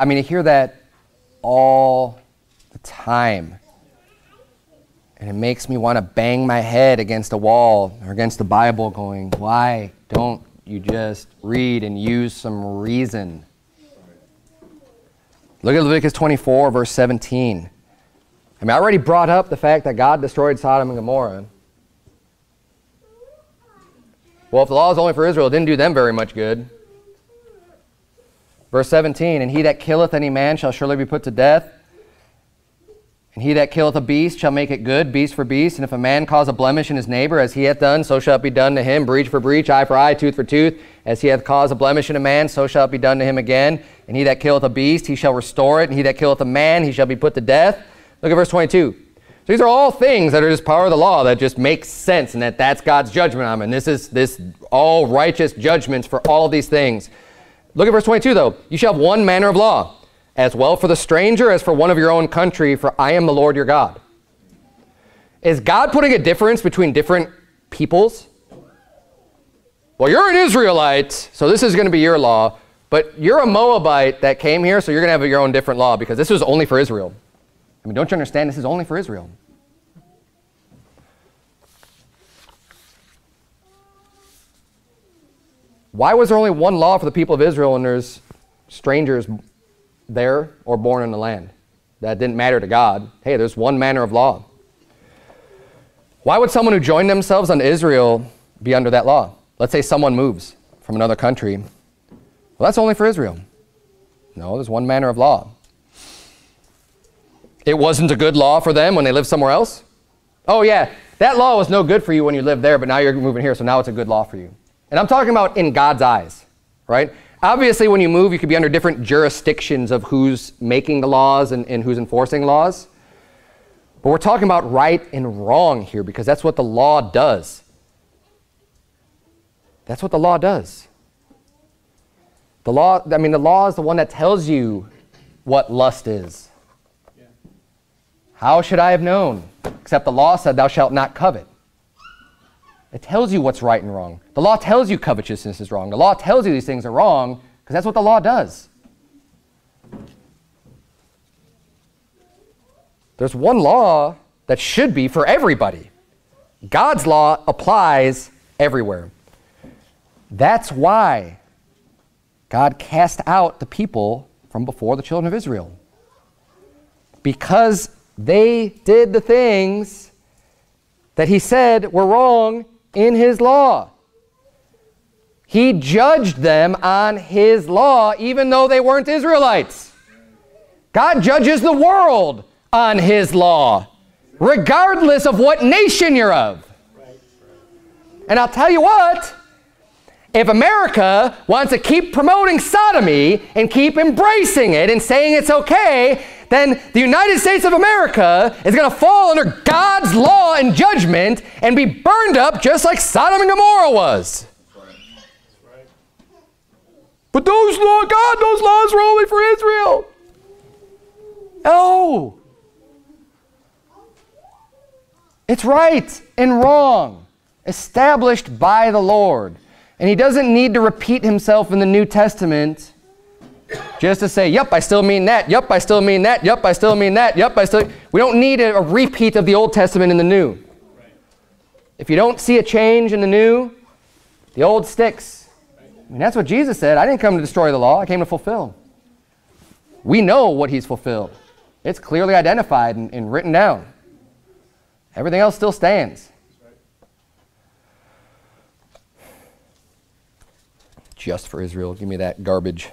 I mean, I hear that all the time. And it makes me want to bang my head against a wall or against the Bible, going, why don't you just read and use some reason? Look at Leviticus 24, verse 17. I mean, I already brought up the fact that God destroyed Sodom and Gomorrah. Well, if the law is only for Israel, it didn't do them very much good. Verse 17, And he that killeth any man shall surely be put to death. And he that killeth a beast shall make it good, beast for beast. And if a man cause a blemish in his neighbor, as he hath done, so shall it be done to him, breach for breach, eye for eye, tooth for tooth. As he hath caused a blemish in a man, so shall it be done to him again. And he that killeth a beast, he shall restore it. And he that killeth a man, he shall be put to death. Look at verse 22. So these are all things that are just power of the law that just makes sense and that that's God's judgment on them. And this is this all righteous judgments for all of these things. Look at verse 22 though. You shall have one manner of law, as well for the stranger as for one of your own country, for I am the Lord your God. Is God putting a difference between different peoples? Well, you're an Israelite, so this is going to be your law, but you're a Moabite that came here, so you're going to have your own different law because this was only for Israel. I mean, don't you understand? This is only for Israel. Why was there only one law for the people of Israel and there's strangers there or born in the land? That didn't matter to God. Hey, there's one manner of law. Why would someone who joined themselves unto Israel be under that law? Let's say someone moves from another country. Well, that's only for Israel. No, there's one manner of law. It wasn't a good law for them when they lived somewhere else. Oh, yeah, that law was no good for you when you lived there, but now you're moving here, so now it's a good law for you. And I'm talking about in God's eyes, right? Obviously, when you move, you could be under different jurisdictions of who's making the laws and, and who's enforcing laws. But we're talking about right and wrong here because that's what the law does. That's what the law does. The law, I mean, the law is the one that tells you what lust is. How should I have known? Except the law said, Thou shalt not covet. It tells you what's right and wrong. The law tells you covetousness is wrong. The law tells you these things are wrong because that's what the law does. There's one law that should be for everybody. God's law applies everywhere. That's why God cast out the people from before the children of Israel. Because they did the things that he said were wrong in his law. He judged them on his law, even though they weren't Israelites. God judges the world on his law, regardless of what nation you're of. And I'll tell you what, if America wants to keep promoting sodomy and keep embracing it and saying it's okay, then the United States of America is going to fall under God's law and judgment and be burned up just like Sodom and Gomorrah was. But those laws, God, those laws were only for Israel. No. It's right and wrong, established by the Lord. And he doesn't need to repeat himself in the New Testament just to say, yep, I still mean that. Yep, I still mean that. Yep, I still mean that. Yep, I still. We don't need a, a repeat of the Old Testament in the New. If you don't see a change in the New, the old sticks. I mean, that's what Jesus said. I didn't come to destroy the law, I came to fulfill. We know what he's fulfilled. It's clearly identified and, and written down. Everything else still stands. Just for Israel. Give me that garbage.